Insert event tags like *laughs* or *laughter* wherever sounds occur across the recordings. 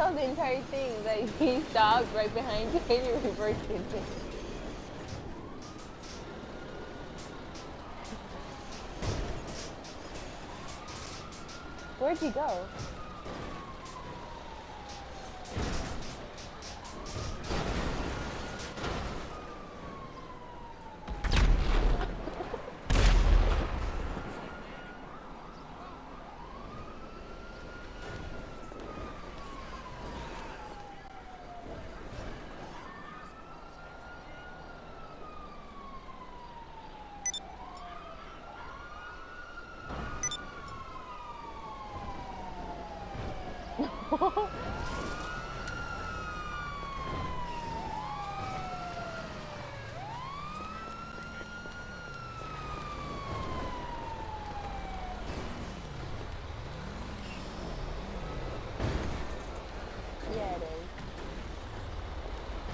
saw the entire thing. Like he *laughs* stopped right behind *laughs* you and you reversed it. Where'd he go? Yeah, it is.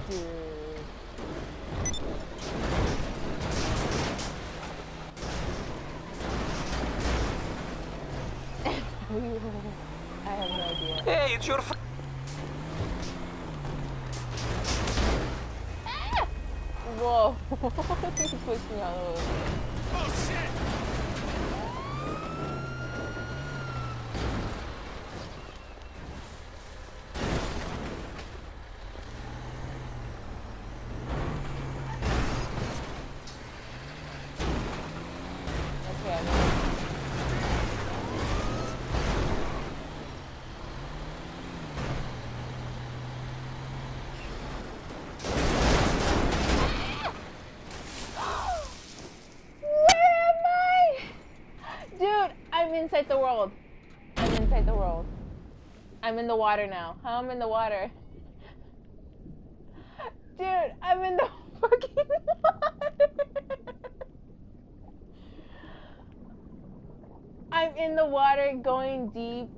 Dude. *laughs* *laughs* I have no idea. Hey, it's your. F- ah! Whoa. *laughs* He's pushing all over. oh shit! Inside the world. I'm inside the world. I'm in the water now. How I'm in the water? Dude, I'm in the *laughs* fucking water. I'm in the water going deep.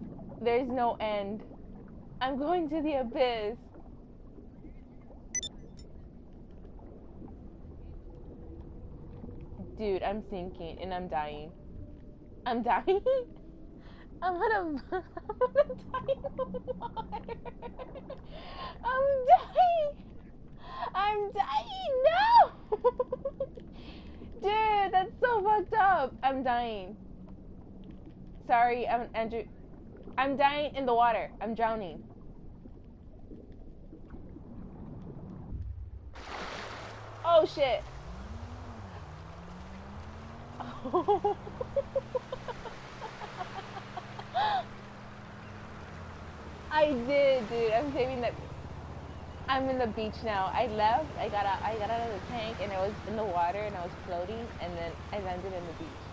There's no end. I'm going to the abyss. Dude, I'm sinking and I'm dying. I'm dying. *laughs* I'm gonna, *laughs* I'm gonna die in the water. I'm dying. I'm dying. No. *laughs* Dude, that's so fucked up. I'm dying. Sorry, I'm Andrew. I'm dying in the water. I'm drowning. Oh shit. I did, dude. I'm saving that. I'm in the beach now. I left. I got out. I got out of the tank and I was in the water and I was floating and then I landed in the beach.